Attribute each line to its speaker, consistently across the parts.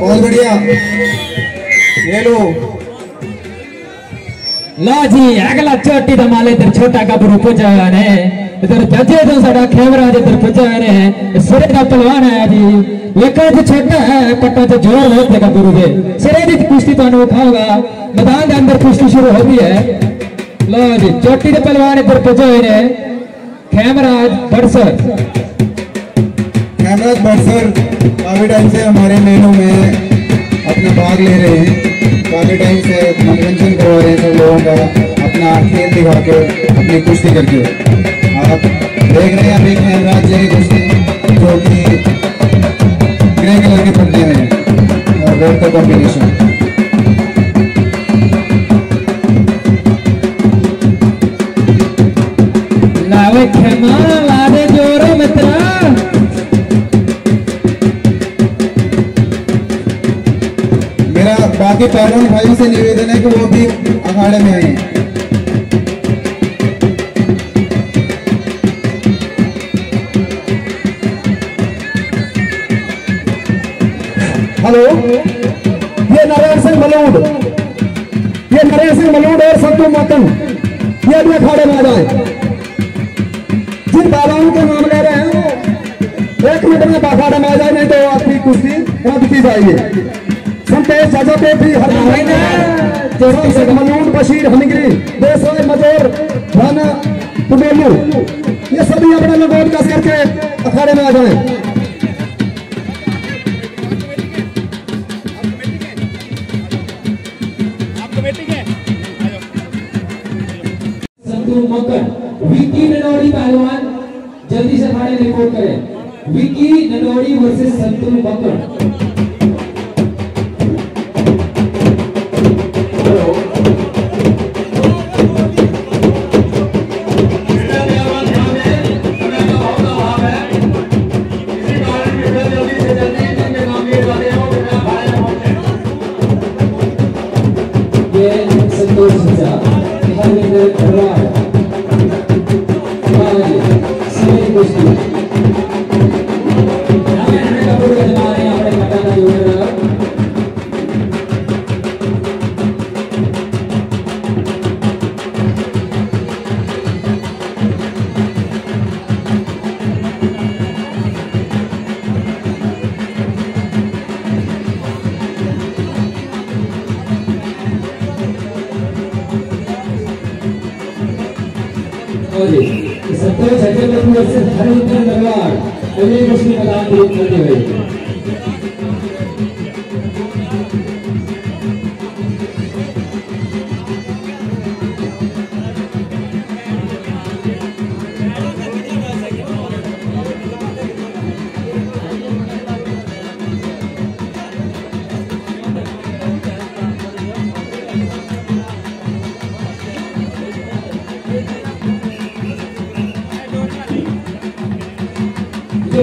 Speaker 1: बहुत बढ़िया। ये लो।
Speaker 2: लो जी, अगला चोटी तो माले इधर छोटा गबरू पूजा ने इधर जजे तो साडा खेमरा इधर पूजा ने सिरे का पहलवान है जी। लेकिन जो छोटा है, पट्टा जो ज़ोर बहुत है गबरू दे। सिरे की कुश्ती तो उठाऊँगा। मैदान के अंदर कुश्ती शुरू हो गई है। लो जी, चोटी के पहलवान इधर पूजा ने खेमराज बरसर
Speaker 1: कैमराज बटसर काफ़ी टाइम से हमारे मेलों में अपना भाग ले रहे हैं। काफ़ी टाइम से मनोरंजन करवा रहे हैं सब लोगों का, अपना खेल दिखा के, अपनी कुश्ती करके। आप देख रहे हैं, अभी हैं जी की कुश्ती, जो कि ग्रे कलर के पट्टे में है, और रेड का कॉम्बिनेशन से निवेदन है कि वो भी अखाड़े में आए।
Speaker 3: हेलो? ये नारायण सिंह मलूड। ये नारायण सिंह मलूड और संतू मतन ये भी अखाड़े में आ जाए। जिन बाबाओं के नाम ले रहे हैं वो एक मिनट में अखाड़े में आ जाए, नहीं तो आपकी कुश्ती रद्द की जाएगी। संतोष चाचा पेटी हरियाणा मलूड बशीर हनगिरी देसाई मजोर राना पुनेलू। ये सभी अपने लोगों कस करके अखाड़े में आ जाए।
Speaker 2: विकी ननोड़ी पहलवान जल्दी से थाने रिपोर्ट करें। विकी ननोड़ी वर्सेस संतू मकर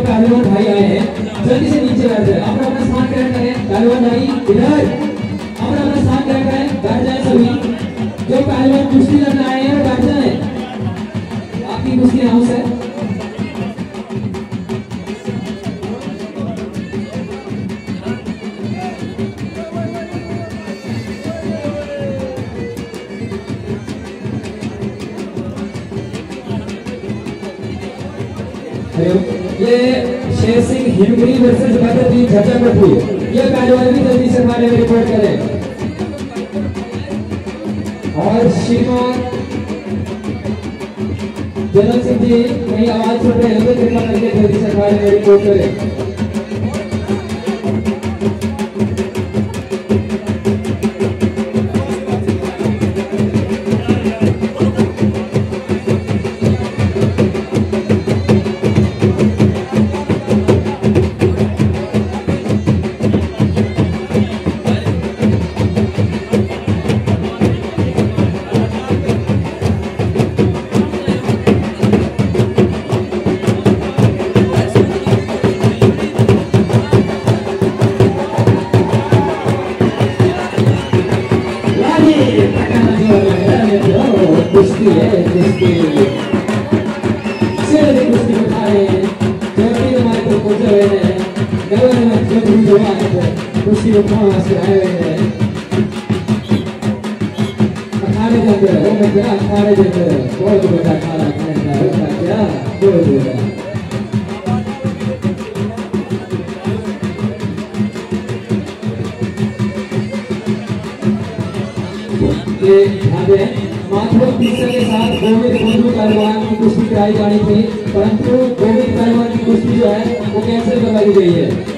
Speaker 2: पहलवान भाई आए हैं। जल्दी से नीचे बैठ जाए। अपना अपना स्थान ग्रहण करें पहलवान भाई, इधर। अपना अपना स्थान ग्रहण करें बैठ जाए सभी। जो पहलवान कुश्ती लड़ने आए हैं बैठ जाए। आपकी कुश्ती हाउस है। हिमगिरी वर्सेस भगत जी झज्जर पटरी ये पहलवान भी जल्दी से हमारे रिपोर्ट करें। और श्रीमान जनक सिंह जी कहीं आवाज़ सुन रहे हैं तो कृपा करके जल्दी से हमारे रिपोर्ट करें। करवाई गई है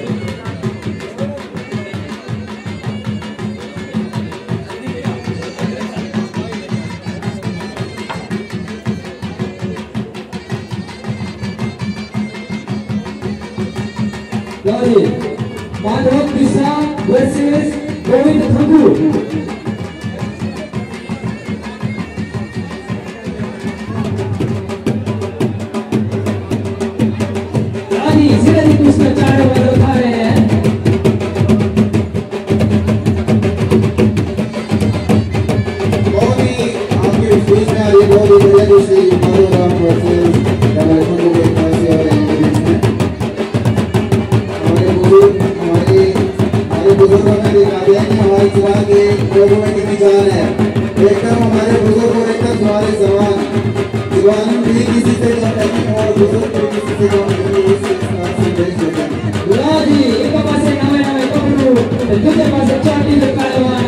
Speaker 2: कपड़ू दूसरे पासे चाटी से पहलवान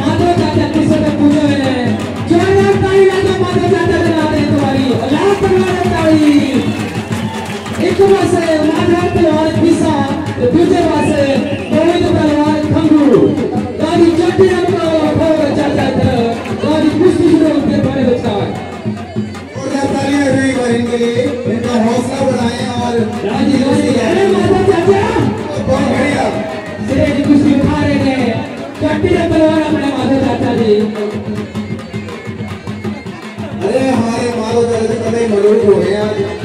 Speaker 2: माधव चाचा कृष्ण के पूजे हुए हैं जोरदार ताली लगा माधव चाचा के नाम है तुम्हारी लाख पहलवान ताली एक पासे माधव पहलवान कृष्ण तो दूसरे पासे गोविंद पहलवान खंगू राज़ी चाटी लगा होगा चाचा तरफ़ राज़ी कुश्ती शुरू होते बड़े बच्चा
Speaker 1: और क्या तालियाँ हुई बार लिए। इनका हौसला बढ़ाएँ और
Speaker 2: राज़ी जी
Speaker 1: अरे हमारे मारो दर्द कभी मरूद हो गए आज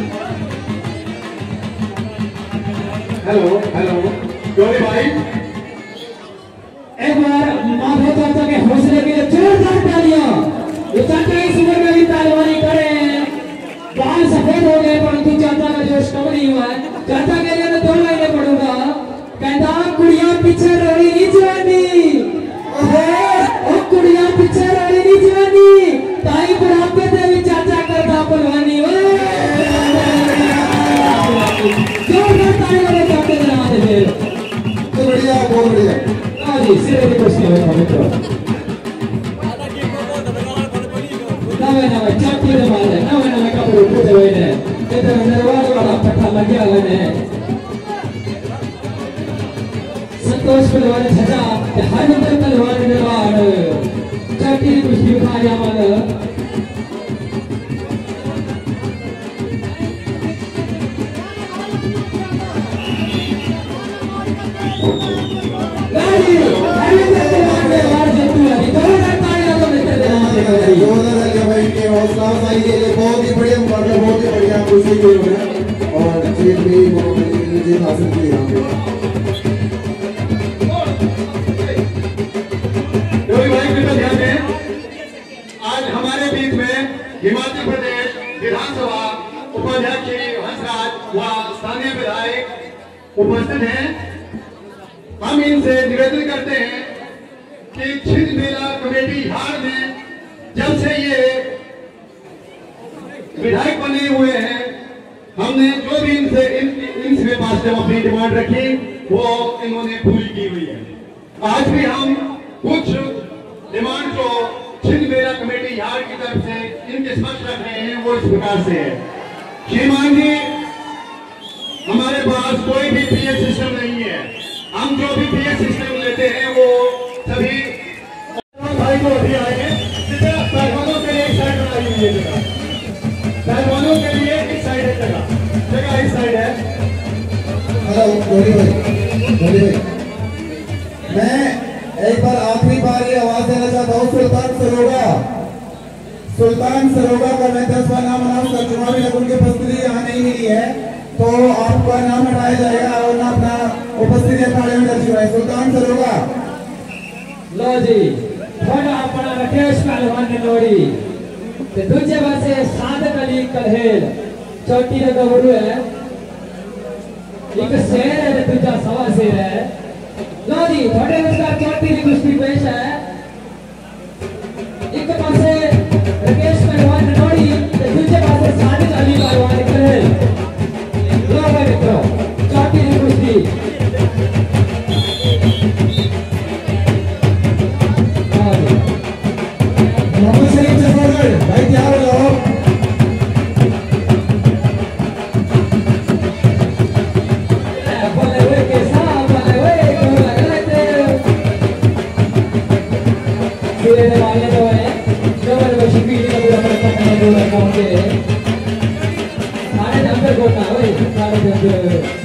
Speaker 4: उपाध्यक्ष हंसराज व स्थानीय विधायक उपस्थित हैं। हम इनसे निवेदन करते हैं कि छिंद मेला कमेटी हार में जब से ये विधायक बने हुए हैं हमने जो भी इनसे इन, इनसे पास जब अपनी डिमांड रखी वो इन्होंने पूरी की हुई है। आज भी हम कुछ डिमांड जो छिंद मेला कमेटी हार की तरफ़ से इनके समक्ष रख रहे हैं वो इस प्रकार से है। श्रीमान जी हमारे पास कोई भी पीए सिस्टम नहीं है। हम जो भी पीए सिस्टम लेते हैं, वो सभी भाई को अभी आएँगे जिससे पहलवानों के लिए एक साइड बनाई हुई है जगह पहलवानों के लिए इस साइड है जगह जगह इस साइड है।
Speaker 1: हेलो गौरी भाई। मैं एक बार आखिरी बार ये आवाज़ देना चाहता हूँ, सुल्तान सरोगा। सुल्तान सरोवर का मैं दसवा नाम अनाउंस कर चुका हूँ उनकी उपस्थिति यहाँ नहीं मिली है। तो आपका नाम हटाया जाएगा और ना अपना उपस्थिति अखाड़े में दर्ज हुआ है। सुल्तान सरोवर
Speaker 2: लो जी, थोड़ा अपना रकेश पहलवान नोरी तो दूसरे बार से सात कली करहेल चौथी दा गवरू है। एक शेर है तो दूजा सवा शेर है।
Speaker 5: लो जी, थोड़े उसका चोटी दी कुश्ती पेश है।
Speaker 2: against the Ende.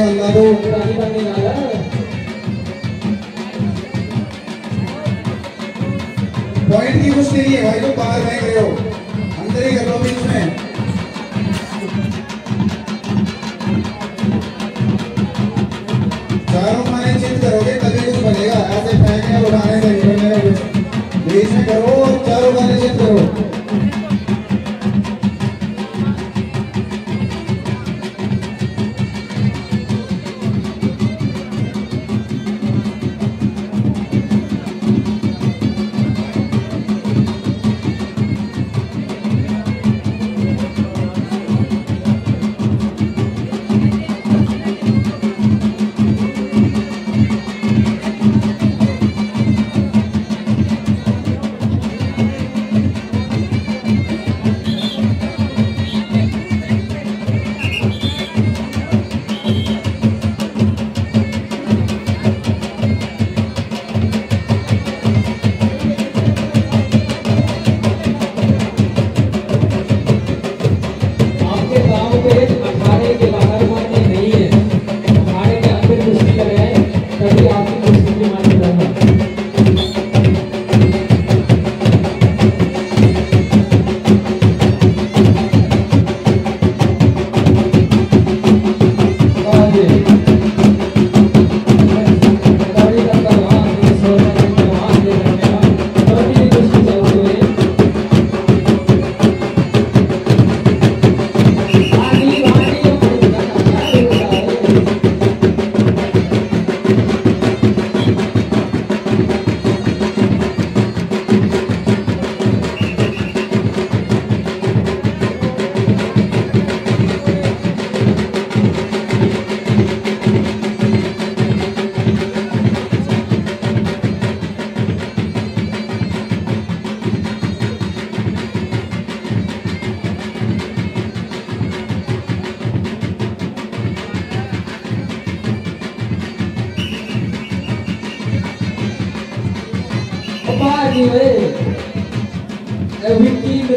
Speaker 2: अल्लाह पॉइंट की कुछ नहीं है भाई लोग बाहर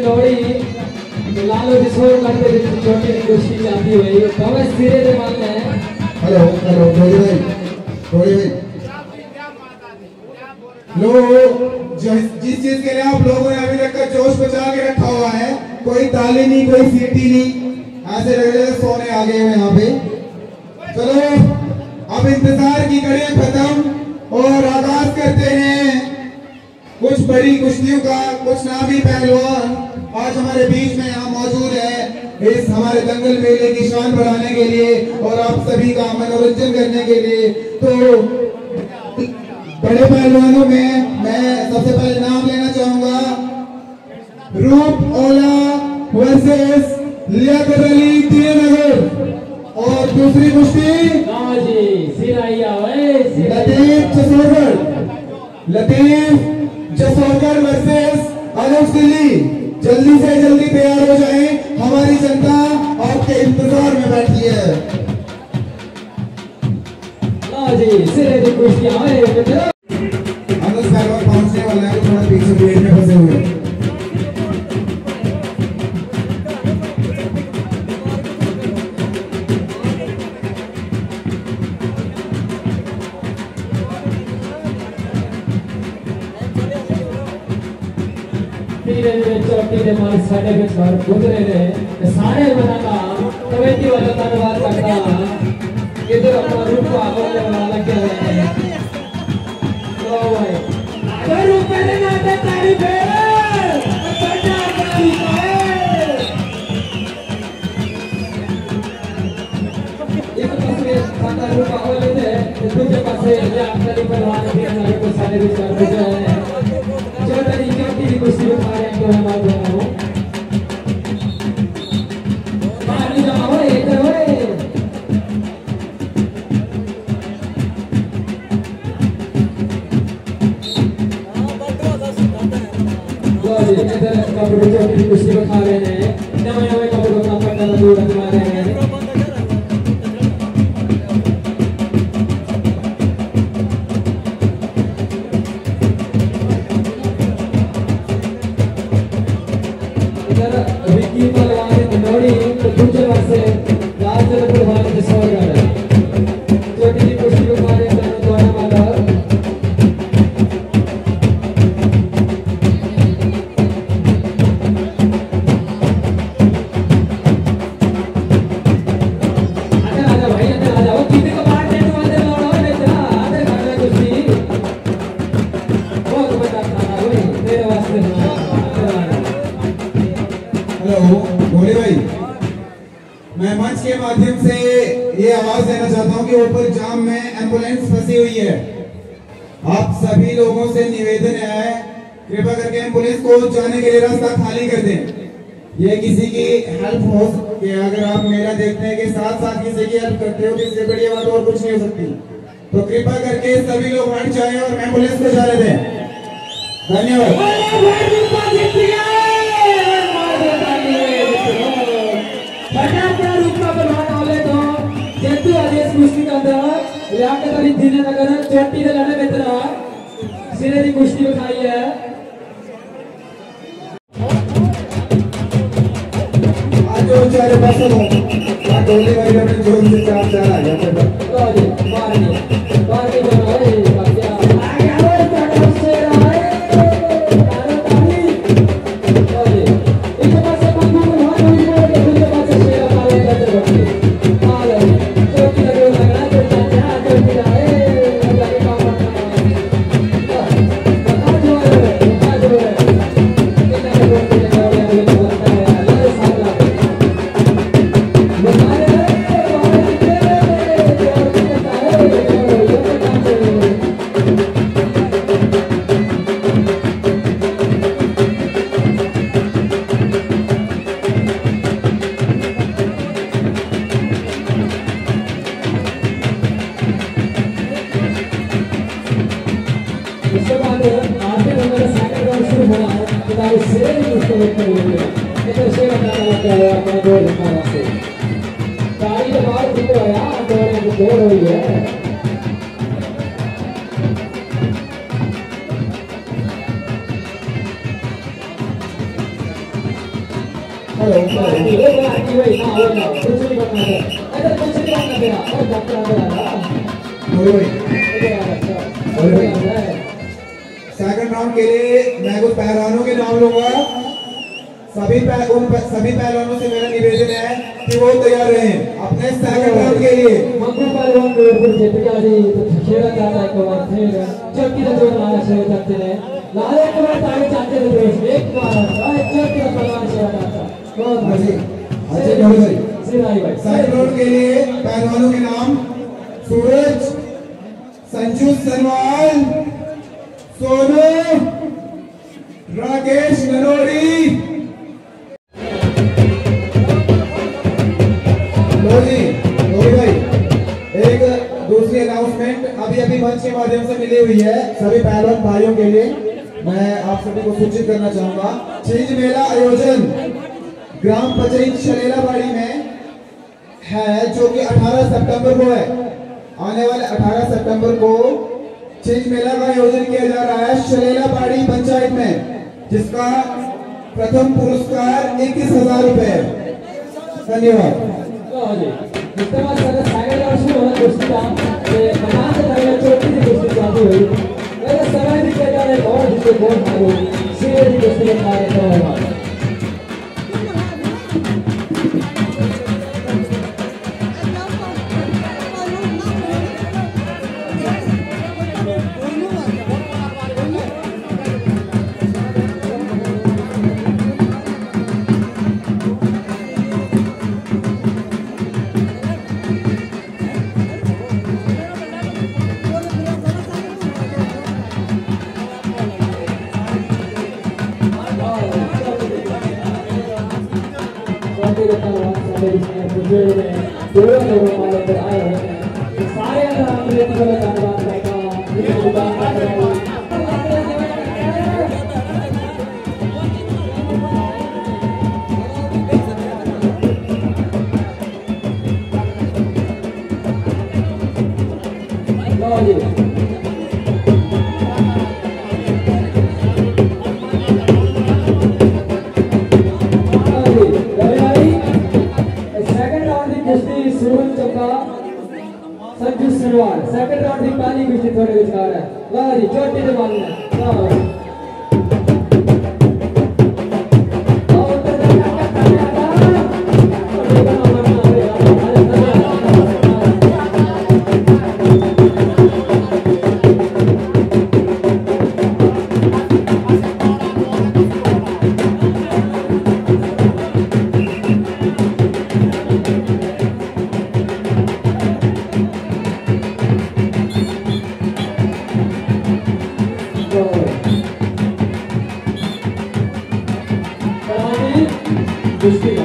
Speaker 2: मिलोड़ी लालो जिसोर करते थे छोटी कुश्ती चलती हुई वे सिरे दे मारने
Speaker 1: हेलो हेलो भोले भाई भोले भाई लोग जिस चीज़ के लिए आप लोगों ने अभी तक जोश बचा के रखा हुआ है कोई ताली नहीं कोई सीटी नहीं ऐसे लग रहे सोने आ गए हैं यहाँ पे. कुछ कुश्तियों का कुछ नामी पहलवान आज हमारे बीच में यहाँ मौजूद है। इस हमारे दंगल मेले की शान बढ़ाने के लिए और आप सभी का मनोरंजन करने के लिए। तो बड़े पहलवानों में मैं सबसे पहले नाम लेना चाहूँगा। रूप ओला वर्सेस लियाकत अली नगर और दूसरी कुश्ती
Speaker 2: हाँ सिराइया
Speaker 1: लतीफ जसोरगढ़ लतीफ वर्सेस अनुज दिल्ली जल्दी से जल्दी तैयार हो जाए हमारी जनता, आपके इंतज़ार में बैठी है।
Speaker 2: जी, सिरे दी कुश्ती आए साढ़े के चार गुजरे ने ते सारे बनाना कमेटी वाला धन्यवाद करता इधर अपना रूप को आगे वाला लगे हुए हैं भाई। अगर पहले ना दे तारीफ़ है तारीफ़ है रूप आगे लेते दूसरे पासे ये अपनी हमारे को सारे के चार गुजरे हैं। जो हूँ कि
Speaker 1: ऊपर जाम में एंबुलेंस फंसी हुई है आप सभी लोगों से निवेदन है कृपया करके एंबुलेंस को जाने के लिए रास्ता खाली कर दें ये किसी की हेल्प हो सकती है अगर आप मेरा देखते हैं कि साथ साथ किसी की हेल्प करते हो तो इससे बढ़िया बात और कुछ नहीं हो सकती तो कृपा करके सभी लोग हट जाएँ और एंबुलेंस को जाने दें धन्यवाद
Speaker 2: दे लड़े मित्र सिरे दी कुश्ती उठाई है
Speaker 1: आज चारे पासे आज डोली भाई अपने ज़ोर से चार चार आ जाते हैं।
Speaker 2: लो जी मार दी मार के ये की हो है
Speaker 1: बोलो भाई सेकंड राउंड के लिए मैं कुछ पहलवानों के नाम लूँगा। सभी उन सभी पहलवानों से मेरा निवेदन है कि वो तैयार रहें अपने सेकंड राउंड के लिए।
Speaker 2: मग्गू पहलवान वीरपुर क्षेत्र का जी खेला जाता है को बार फिर चौकी का जोड़ लाना करते हैं। लाले को बार ताली चाहते हैं। एक बार आए चौकी का पहलवान सेवा करता
Speaker 1: हाँ जी, भाई। सेकंड राउंड के लिए पहलवानों के नाम सूरज संजू सनवाल सोनू राकेश जी भाई एक दूसरी अनाउंसमेंट अभी अभी मंच माध्यम से मिली हुई है सभी पहलवान भाइयों के लिए मैं आप सभी को सूचित करना चाहूँगा चीज़ मेला आयोजन ग्राम पंचायत शलेलाबाड़ी में है, जो कि 18 सितंबर को है। आने वाले 18 सितंबर को चीज़ मेला का आयोजन किया जा रहा है शलेलाबाड़ी पंचायत में, जिसका प्रथम पुरस्कार इक्कीस हज़ार रुपए है। धन्यवाद।
Speaker 2: Respira,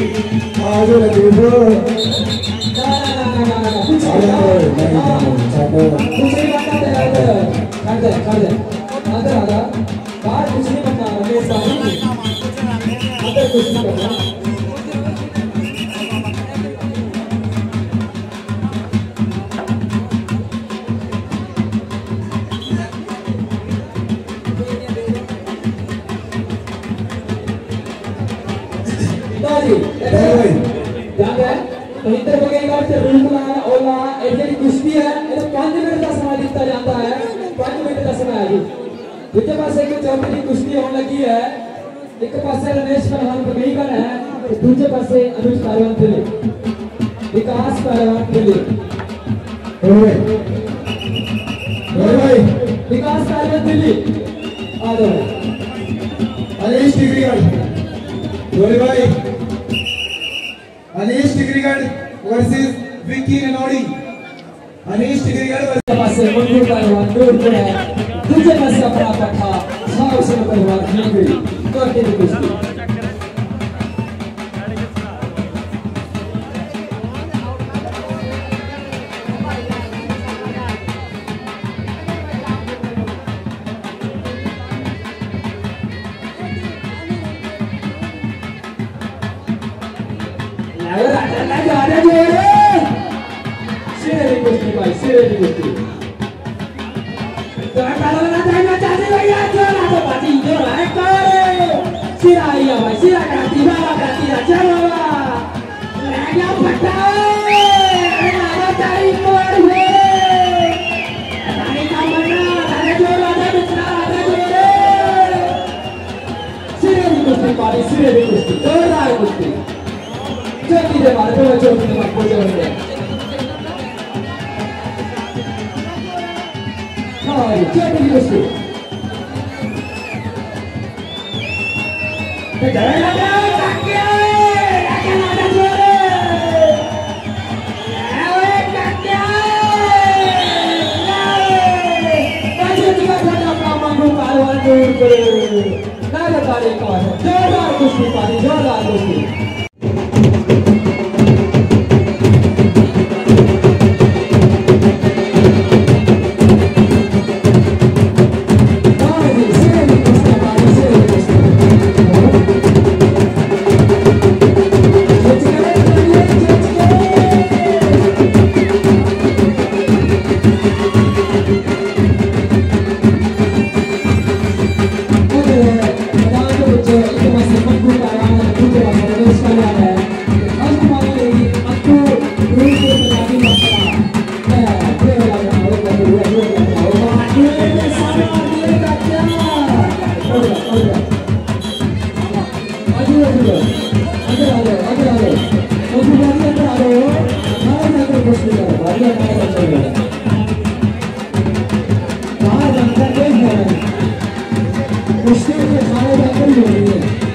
Speaker 2: 아주 대부분 자연을 많이 잡고 무슨 만나야 돼? 안돼 안돼 안돼 안돼 말 무슨 만나야 돼?
Speaker 1: 안돼
Speaker 2: 무슨 만나야 돼?
Speaker 1: अनिश टिकरी
Speaker 2: पास मंजूर पहलवान दूर को है दूसरे पास का प्राप्त था छह सौ पहलवान खेल गई तो
Speaker 1: अकेले कुश्ती दुसरी हेवी कुस्ती तळ आहे कुस्ती चौथी दे मला तेव्हा चौथी दे मला पुढच्या वेळेस चौथी कुस्ती जय राजा Thank you. सरकार एक बार जोरदार कुश्ती पारी जोरदार कुश्ती し
Speaker 2: ていて顔だけでもいい。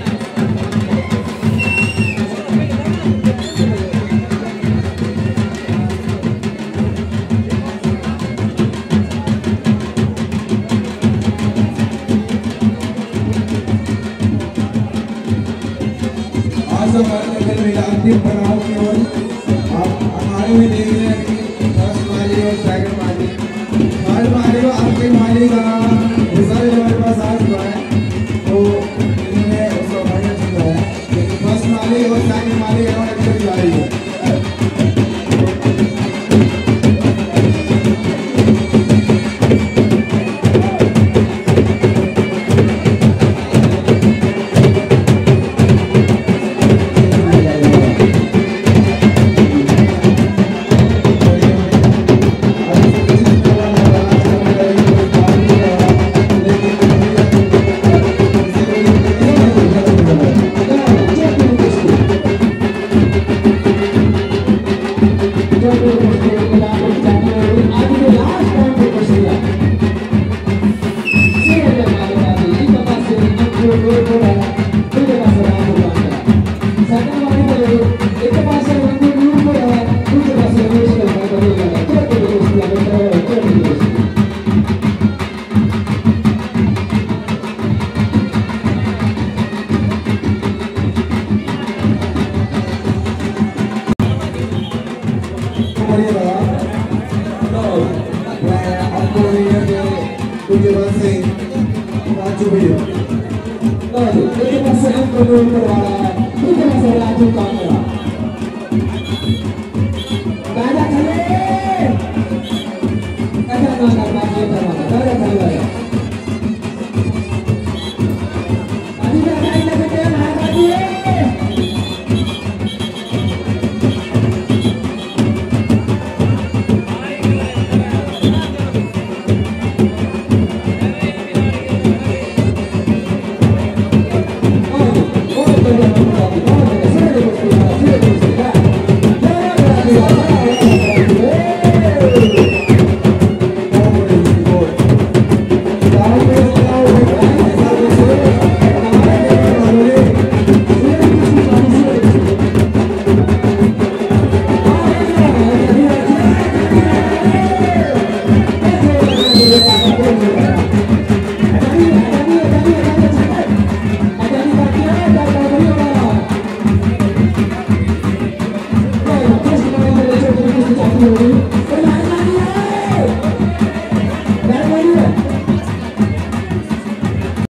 Speaker 2: Dona Maria da